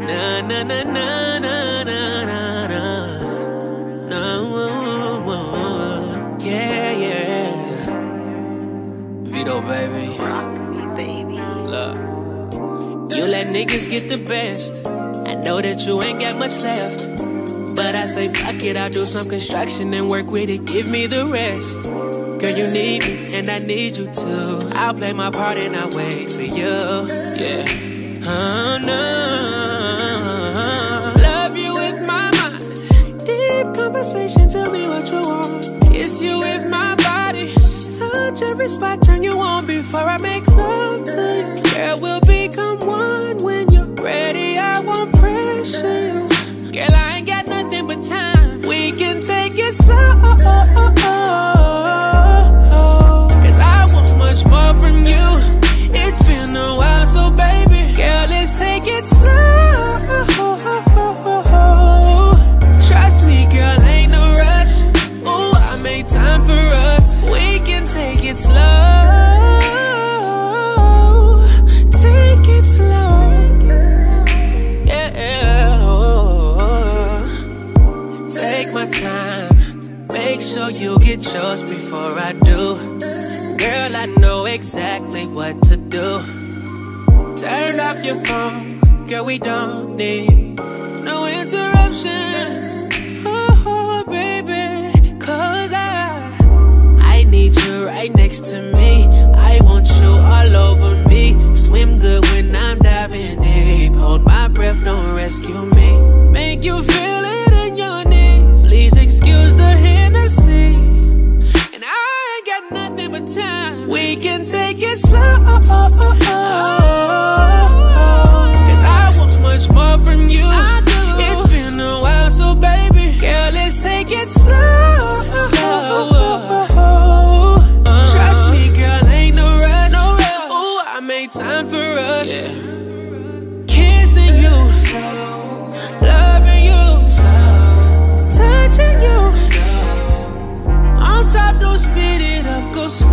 na na na na na na na. na. No, yeah, yeah. Vedo, baby. Rock me, baby. Look. You let niggas get the best. I know that you ain't got much left. But I say, fuck it, I'll do some construction and work with it. Give me the rest. Girl, you need me, and I need you too. I'll play my part and I'll wait for you. Yeah. Love you with my mind. Deep conversation, tell me what you want. Kiss you with my body. Touch every spot, turn you on before I make love to you. Girl, we'll become one it slow. Take it slow. Yeah. Oh, take my time. Make sure you get yours before I do. Girl, I know exactly what to do. Turn off your phone. Girl, we don't need no interruption. Want you all over me. Swim good when I'm diving deep. Hold my breath, don't rescue me. Make you feel it in your knees. Please excuse the Hennessy. And I ain't got nothing but time. We can take it slow. Cause I want much more from you. It's been a while, so baby, girl, let's take it slow. Time for us. Kissing you slow, loving you slow, touching you slow. On top, don't speed it up, go slow.